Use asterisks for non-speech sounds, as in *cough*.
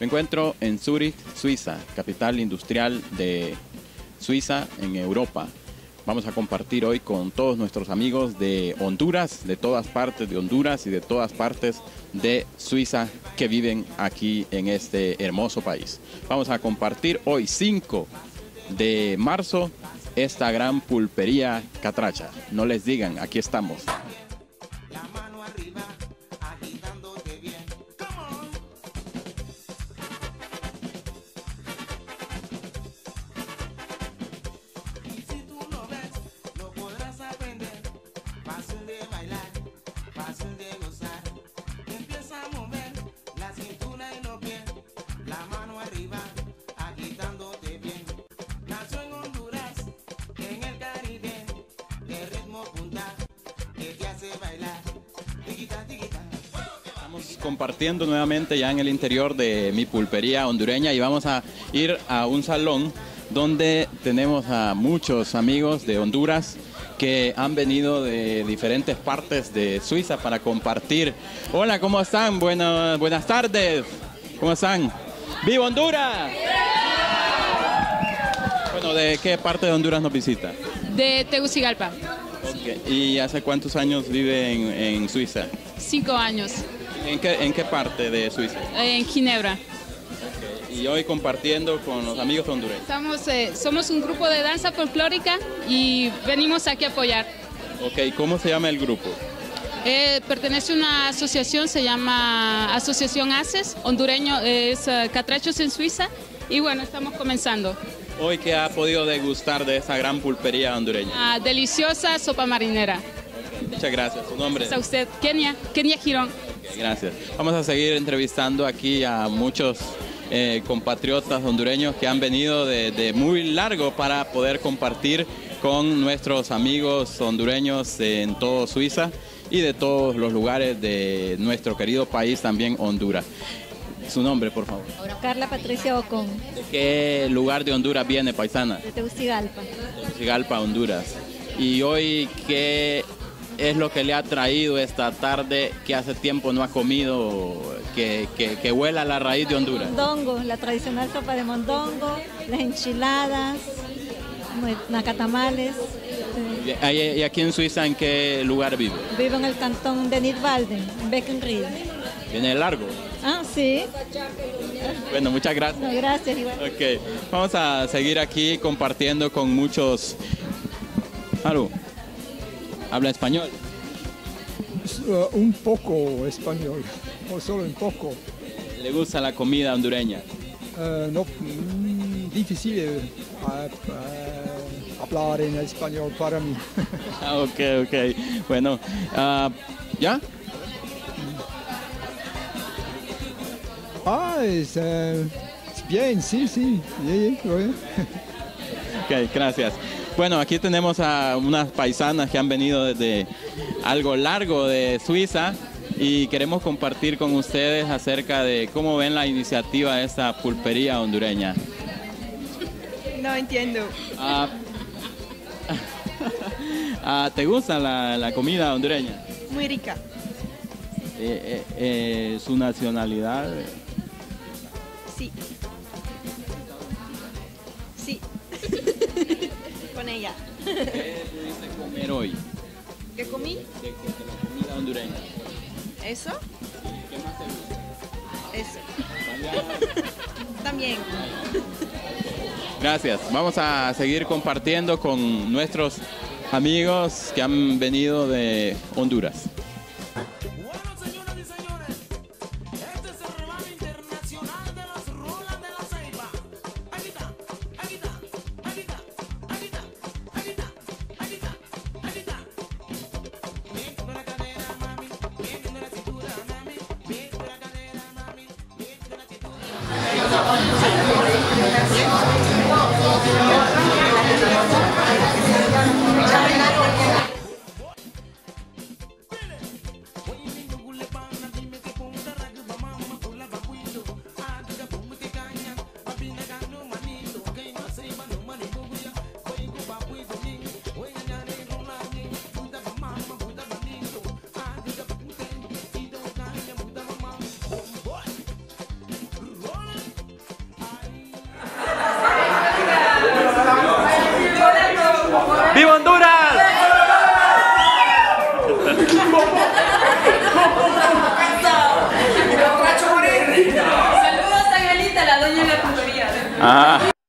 Me encuentro en Zurich, Suiza, capital industrial de Suiza en Europa. Vamos a compartir hoy con todos nuestros amigos de Honduras, de todas partes de Honduras y de todas partes de Suiza que viven aquí en este hermoso país. Vamos a compartir hoy 5 de marzo esta gran pulpería catracha. No les digan, aquí estamos. Compartiendo nuevamente ya en el interior de mi pulpería hondureña y vamos a ir a un salón donde tenemos a muchos amigos de Honduras que han venido de diferentes partes de Suiza para compartir. Hola, ¿cómo están? Buenas, buenas tardes. ¿Cómo están? ¡Viva Honduras! Bueno, ¿de qué parte de Honduras nos visita? de Tegucigalpa. ¿Y hace cuántos años vive en, en Suiza? Cinco años. ¿En qué, ¿En qué parte de Suiza? En Ginebra. Y hoy compartiendo con los amigos hondureños. Estamos, eh, somos un grupo de danza folclórica y venimos aquí a apoyar. Ok, ¿cómo se llama el grupo? Eh, pertenece a una asociación, se llama Asociación ACES, hondureño, es eh, Catrachos en Suiza. Y bueno, estamos comenzando. Hoy que ha podido degustar de esa gran pulpería hondureña. Ah, deliciosa sopa marinera. Muchas gracias. ¿Su nombre? Está usted, Kenia, Kenia Girón. Gracias. Vamos a seguir entrevistando aquí a muchos eh, compatriotas hondureños que han venido de, de muy largo para poder compartir con nuestros amigos hondureños en todo Suiza y de todos los lugares de nuestro querido país también Honduras. Su nombre, por favor. Carla Patricia Ocon, ¿De qué lugar de Honduras viene, paisana? de Tegucigalpa. Tegucigalpa, Honduras. Y hoy, ¿qué es lo que le ha traído esta tarde que hace tiempo no ha comido, que, que, que huela a la raíz de Honduras? Mondongo, la tradicional sopa de mondongo, las enchiladas, nacatamales. eh, ¿Y aquí en Suiza en qué lugar vive? Vivo en el cantón de Nidwalden, en Beckenried. Viene largo. Ah, sí. Bueno, muchas gracias. No, gracias. igual. Ok, vamos a seguir aquí compartiendo con muchos... Haru, ¿habla español? Uh, un poco español, o solo un poco. ¿Le gusta la comida hondureña? Uh, no, mm, difícil ah, hablar en español para mí. *laughs* Ah, ok, ok. Bueno, ah, ¿ya? ah, es, eh, bien, sí, sí. sí, sí, bueno. Ok, gracias. Bueno, aquí tenemos a unas paisanas que han venido desde algo largo de Suiza y queremos compartir con ustedes acerca de cómo ven la iniciativa de esta pulpería hondureña. No entiendo. Ah, *laughs* ah, ¿Te gusta la, la comida hondureña? Muy rica. Eh, eh, eh, ¿Su nacionalidad? Sí. Sí. Ella. ¿Qué pudiste comer hoy ¿Qué comí? de, de la comida hondureña? ¿Eso? ¿Qué más te gusta? Eso. *laughs* También. Gracias. Vamos a seguir compartiendo con nuestros amigos que han venido de Honduras. Ah.